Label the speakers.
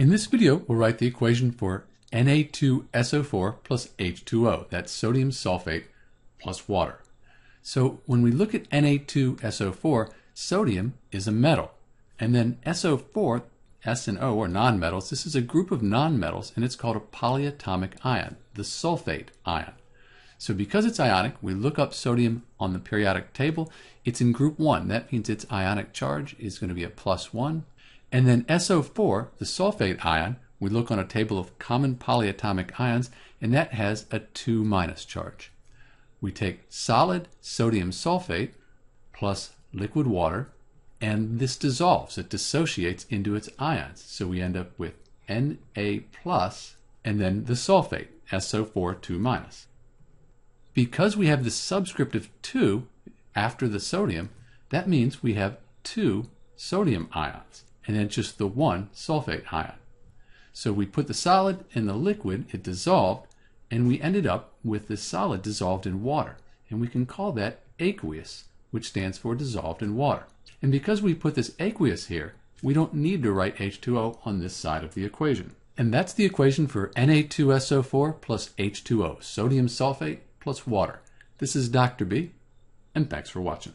Speaker 1: In this video, we'll write the equation for Na2SO4 plus H2O. That's sodium sulfate plus water. So when we look at Na2SO4, sodium is a metal. And then SO4, S and O are nonmetals. This is a group of nonmetals and it's called a polyatomic ion, the sulfate ion. So because it's ionic, we look up sodium on the periodic table. It's in group 1. That means its ionic charge is going to be a plus 1. And then SO4, the sulfate ion, we look on a table of common polyatomic ions, and that has a 2 minus charge. We take solid sodium sulfate plus liquid water, and this dissolves. It dissociates into its ions. So we end up with Na plus, and then the sulfate, SO4 2 minus. Because we have the subscript of 2 after the sodium, that means we have two sodium ions and then just the one sulfate ion. So we put the solid in the liquid, it dissolved, and we ended up with the solid dissolved in water. And we can call that aqueous, which stands for dissolved in water. And because we put this aqueous here, we don't need to write H2O on this side of the equation. And that's the equation for Na2SO4 plus H2O, sodium sulfate plus water. This is Dr. B, and thanks for watching.